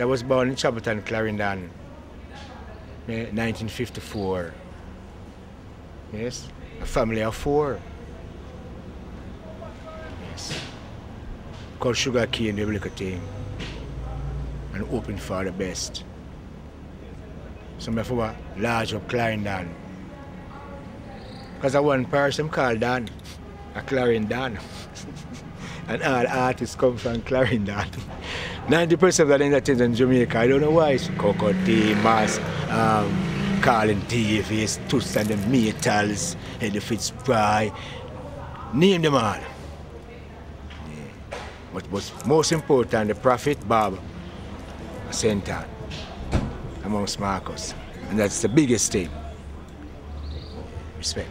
I was born in Chapelton, Clarendon, 1954. Yes, a family of four. Yes. Called sugar cane, the little. And open for the best. So I for large up Clarendon. Because I one person called Dan, a Clarendon. and all artists come from Clarendon. 90% of the entertainers in Jamaica, I don't know why, it's Cocoa Tea, Mass, um, Colin Davis, Toots and the Maytals, Eddie Fitzroy, name them all. Yeah. But what's most important, the Prophet Bob Center amongst Marcos. And that's the biggest thing. Respect.